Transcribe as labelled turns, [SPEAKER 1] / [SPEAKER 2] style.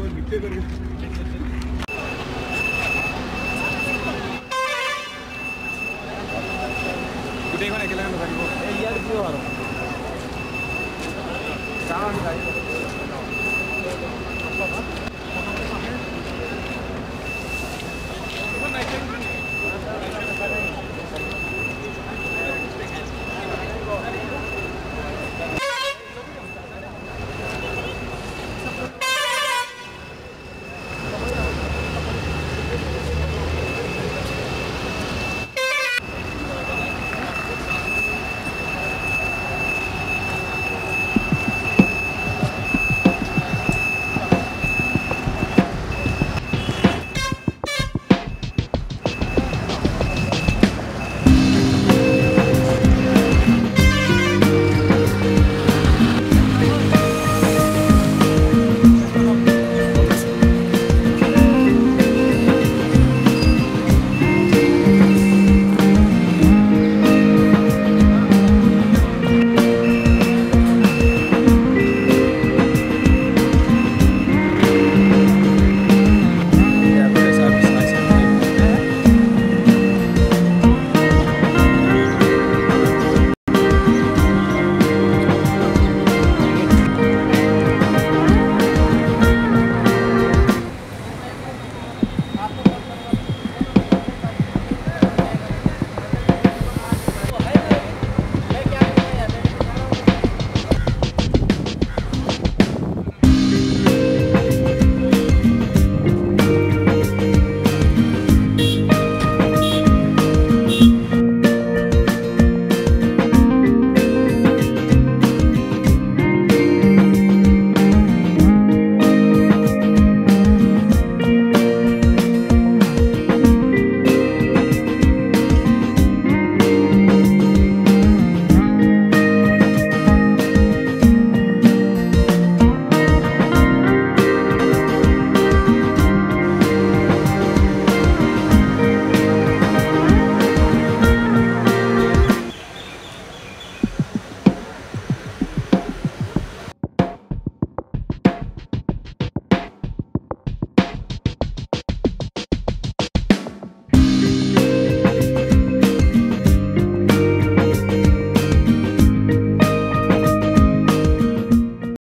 [SPEAKER 1] कुठे
[SPEAKER 2] पण क्यों ना